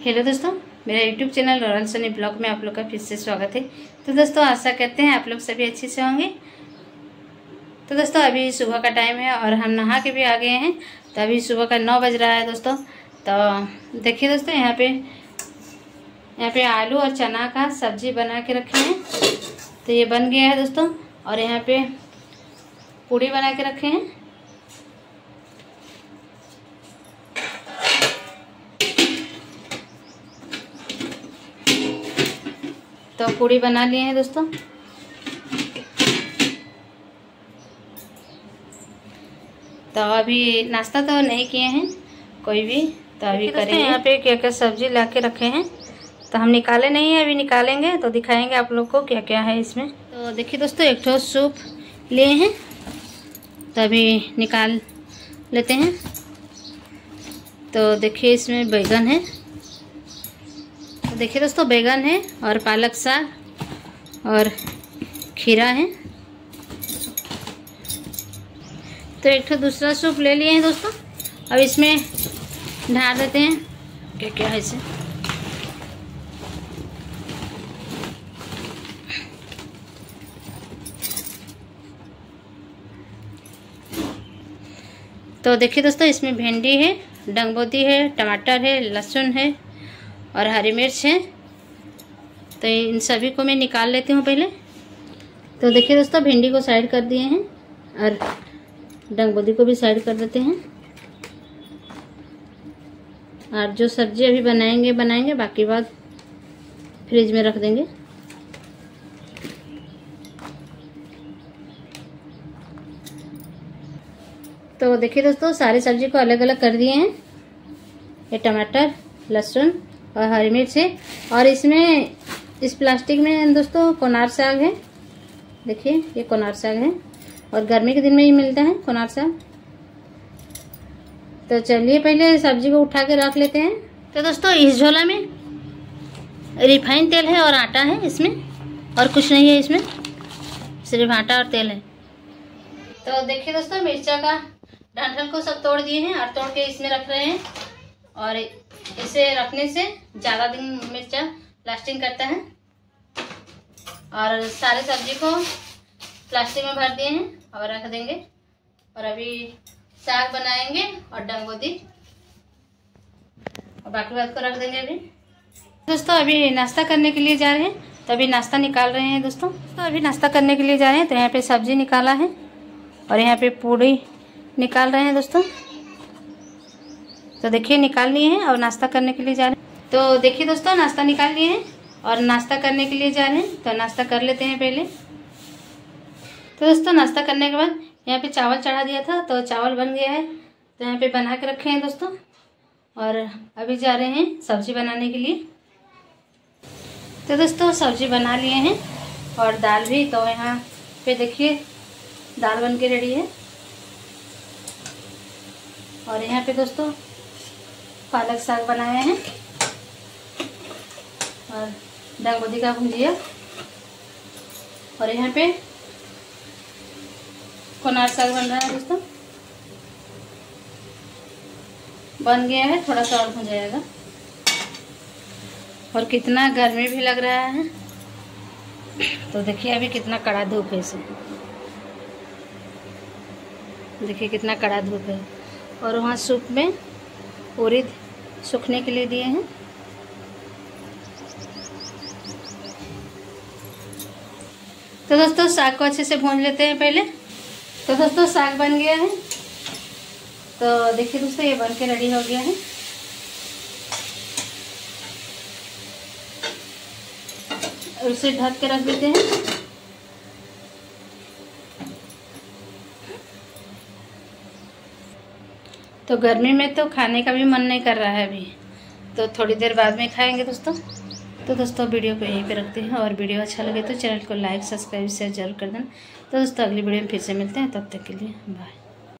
Hello दोस्तों, मेरा YouTube channel royal Sunny blog में आप लोग का फिर से स्वागत है। तो दोस्तों, आशा करते हैं आप लोग सभी अच्छे से होंगे। तो दोस्तों, अभी सुबह का टाइम है और हम नहा के भी आ गए हैं। तो अभी सुबह का नौ बज रहा है दोस्तों। तो देखिए दोस्तों, यहाँ पे यहाँ पे आलू और चना का सब्ज़ी बना के रखे हैं। तो ये बन गया है दोस्तों और यहाँ पे पूड़ी बना के रखे हैं। तो पूड़ी बना लिए हैं दोस्तों। तो अभी नाश्ता तो नहीं किए हैं कोई भी। तो अभी करेंगे। यहाँ पे क्या क्या सब्ज़ी ला के रखे हैं। तो हम निकाले नहीं है अभी निकालेंगे तो दिखाएँगे आप लोग को क्या क्या है इसमें। तो देखिए दोस्तों एक ठो सूप लिए हैं। तो अभी निकाल लेते हैं। तो देखिए इसमें बैगन है। देखिए दोस्तों, बैगन है और पालक साग और खीरा है। तो एक तो दूसरा सूप ले लिए हैं दोस्तों। अब इसमें ढार देते हैं। क्या क्या है इसे? तो देखिए दोस्तों, इसमें भिंडी है डंगबोदी है, टमाटर है, लहसुन है। और हरी मिर्च है। तो इन सभी को मैं निकाल लेती हूँ पहले। तो देखिए दोस्तों, भिंडी को साइड कर दिए हैं और डंगबोदी को भी साइड कर देते हैं। और जो सब्ज़ी अभी बनाएँगे बनाएँगे, बाकी बात फ्रिज में रख देंगे। तो देखिए दोस्तों, सारी सब्ज़ी को अलग अलग कर दिए हैं। ये टमाटर, लहसुन और हरी मिर्च है। और इसमें, इस प्लास्टिक में दोस्तों कोनार साग है। देखिए, ये कोनार साग है। और गर्मी के दिन में ही मिलता है कोनार साग। तो चलिए पहले सब्ज़ी को उठा के रख लेते हैं। तो दोस्तों, इस झोला में रिफाइन तेल है और आटा है इसमें। और कुछ नहीं है इसमें, सिर्फ़ आटा और तेल है। तो देखिए दोस्तों, मिर्चा का डंठल को सब तोड़ दिए हैं और तोड़ के इसमें रख रहे हैं। और इसे रखने से ज़्यादा दिन मिर्चा लास्टिंग करता है। और सारे सब्ज़ी को प्लास्टिक में भर दिए हैं और रख देंगे। और अभी साग बनाएँगे और डंगोदी। और बाकी बात को रख देंगे अभी। दोस्तों, अभी नाश्ता करने के लिए जा रहे हैं तो अभी नाश्ता निकाल रहे हैं दोस्तों। तो अभी नाश्ता करने के लिए जा रहे हैं तो यहाँ पे सब्ज़ी निकाला है और यहाँ पे पूड़ी निकाल रहे हैं दोस्तों। तो देखिए, निकाल लिए हैं और नाश्ता करने के लिए जा रहे हैं। तो देखिए दोस्तों, नाश्ता निकाल लिए हैं और नाश्ता करने के लिए जा रहे हैं। तो नाश्ता कर लेते हैं पहले। तो दोस्तों, नाश्ता करने के बाद यहाँ पे चावल चढ़ा दिया था तो चावल बन गया है। तो यहाँ पे बना के रखे हैं दोस्तों। और अभी जा रहे हैं सब्ज़ी बनाने के लिए। तो दोस्तों, सब्ज़ी बना लिए हैं और दाल भी। तो यहाँ पे देखिए, दाल बन के रेडी है। और यहाँ पे दोस्तों पालक साग बनाए हैं। और डांगोदी का भुजिया। और यहाँ पे कोनार साग बन रहा है दोस्तों। बन गया है थोड़ा सा और हो जाएगा और कितना गर्मी भी लग रहा है। तो देखिए अभी कितना कड़ा धूप है इसे। देखिए कितना कड़ा धूप है। और वहाँ सूप में उड़द सूखने के लिए दिए हैं। तो दोस्तों, साग को अच्छे से भून लेते हैं पहले। तो दोस्तों, साग बन गया है। तो देखिए दोस्तों, ये बन के रेडी हो गया है। उसे ढक के रख देते हैं। तो गर्मी में तो खाने का भी मन नहीं कर रहा है अभी। तो थोड़ी देर बाद में खाएँगे दोस्तों। तो दोस्तों, वीडियो को यहीं पे रखते हैं। और वीडियो अच्छा लगे तो चैनल को लाइक, सब्सक्राइब शेयर ज़रूर कर देना। तो दोस्तों, अगली वीडियो में फिर से मिलते हैं। तब तक के लिए बाय